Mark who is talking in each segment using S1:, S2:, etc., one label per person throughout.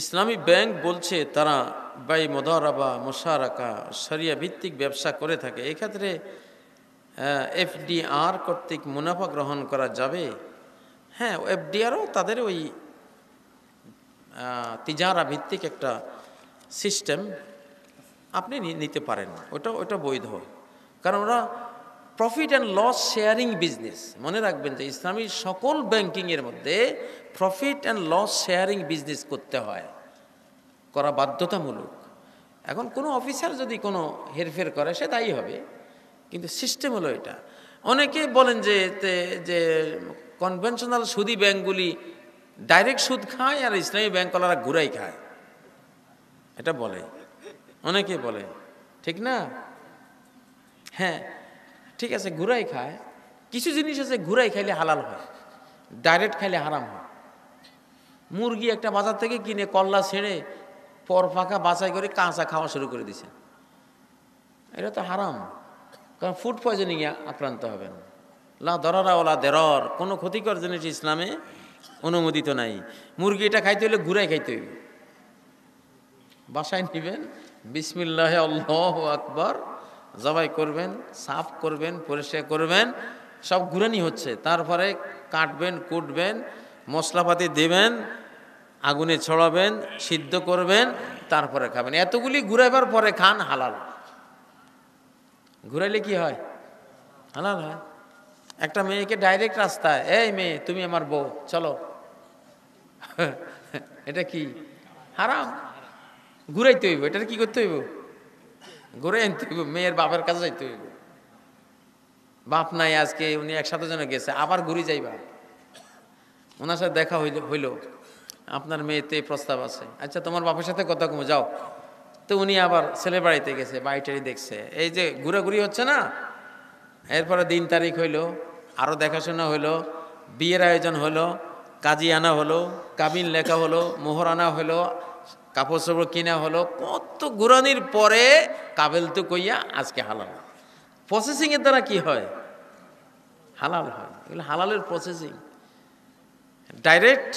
S1: ইসলামী bank বলছে, তারা by মদারাবা, মোশারাকা সরিয়া ভিত্তিক ব্যবসা করে থাকে। এক্ষেত্রে এফডিআর কর্তৃক মুনাফা গ্রহণ করা যাবে? হ্যাঁ এফডিআরও তাদের ওই তিজারা ভিত্তিক একটা সিস্টেম আপনি নিতে পারেন। ওটা ওটা বৈধ। কারণ ওরা profit and loss sharing business মনে রাখবেন যে ইসলামী সকল ব্যাংকিংয়ের মধ্যে profit and loss sharing business করতে হয়। করা বাধ্যতামূলক। এখন কোনো অফিসার যদি কোনো হেরফের করে, সে দায়ী হবে। কিন্তু সিস্টেম হলো এটা। অনেকে বলেন যে যে কনভেনশনাল সুদি ব্যাংকগুলি ডাইরেক্ট সুদ খায় আর ইসলামী ব্যাংকওয়ালারা ঘুরাই খায়। এটা বলে। অনেকে বলে। ঠিক না? হ্যাঁ। ঠিক আছে, ঘুরাই খায়। কিছু জিনিস আছে, ঘুরাই খাইলে হালাল হয় ডাইরেক্ট খাইলে হারাম হয়। মুরগি একটা বাজার থেকে কিনে কল্লা ছেড়ে পর ফাঁকা বাছাই করে কাঁচা খাওয়া শুরু করে দিছে। এটা তো হারাম, কারণ ফুড পয়জনিং আক্রান্ত হবেন। লা দরারা ওলা দেরর, কোনো ক্ষতিকর জিনিস ইসলামে অনুমোদিত নাই। মুরগি এটা খাইতে হলে ঘুরাই খাইতে হইবে। বাসায় নেবেন, বিসমিল্লাহ আল্লাহ আকবর। জবাই করবেন, সাফ করবেন, পরিষ্কার করবেন, সব ঘুরানি হচ্ছে। তারপরে কাটবেন, কুটবেন, মশলাপাতি দেবেন, আগুনে ছড়াবেন, সিদ্ধ করবেন, তারপরে খাবেন। এতগুলি ঘুরাইবার পরে খান হালাল। ঘুরাইলে কি হয়? হালাল হয়। একটা মেয়েকে ডাইরেক্ট রাস্তায়, এই মেয়ে, তুমি আমার বউ, চলো। এটা কি? হারাম। ঘুরাইতে হইব এটা কি করতে হইব? ঘুরে আনতে হইব, মেয়ের বাপের কাছে যাইতে হইব। বাপ নাই আজকে, উনি একসাথে জন্য গেছে, আবার ঘুরে যাইবা। ওনার সাথে দেখা হইল হইল। আপনার মেয়েতে প্রস্তাব আছে। আচ্ছা তোমার বাপের সাথে কথা কমে, যাও। তো উনি আবার ছেলে বাড়িতে গেছে বাড়িটারি দেখছে। এই যে ঘুরাঘুরি হচ্ছে না? এরপরে দিন তারিখ হইল আরও দেখাশোনা হইল, বিয়ের আয়োজন হলো কাজী আনা হলো কাবিন লেখা হলো মোহর আনা হলো কাপড় চোপড় কিনা হলো, কত ঘুরানির পরে কাবেল তো কইয়া আজকে হালাল। প্রসেসিংয়ের দ্বারা কি হয়? হালাল হয়। এগুলো হালালের প্রসেসিং ডাইরেক্ট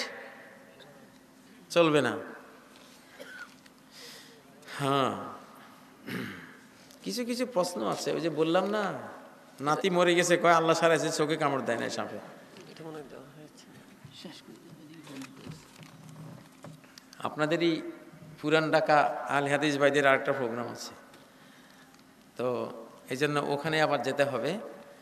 S1: চলবে না। হ্যাঁ। কিছু কিছু প্রশ্ন আছে, ওই যে বললাম না, নাতি মরে গেছে, কয় আল্লাহ সারাইছে চোখে কামড় দেয় না সাপে আপনাদেরই পুরান ডাকা আল হাদিস ভাইদের আরেকটা প্রোগ্রাম আছে। তো এই জন্য ওখানে আবার যেতে হবে।